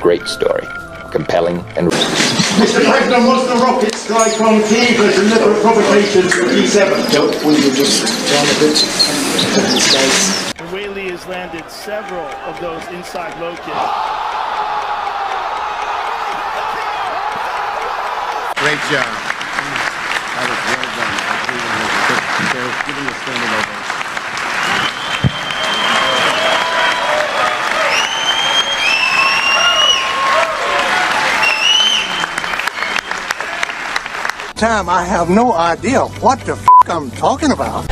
Great story. Compelling and. Mr. President, was the rocket strike on Kiev a deliberate provocation to the G7? Don't we were just trying to bit these guys. Whaley has landed several of those inside low kicks. Great job. That was well done. They're giving you a standing time I have no idea what the f- I'm talking about.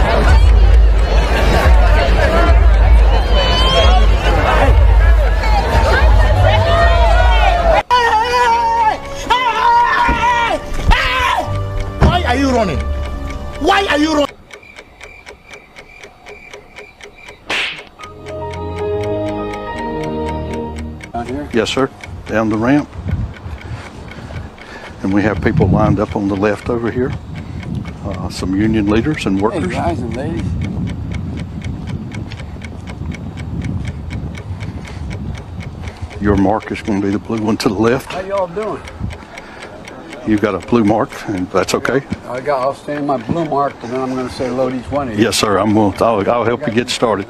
Why are you running? Why are you running? Yes, sir. Down the ramp. And we have people lined up on the left over here. Uh, some union leaders and workers. Hey, guys and ladies. Your mark is going to be the blue one to the left. How y'all doing? You've got a blue mark, and that's okay. I got. I'll stand my blue mark, and then I'm going to say Lodi's one of you. Yes, sir. I'm going. I'll, I'll help you get started.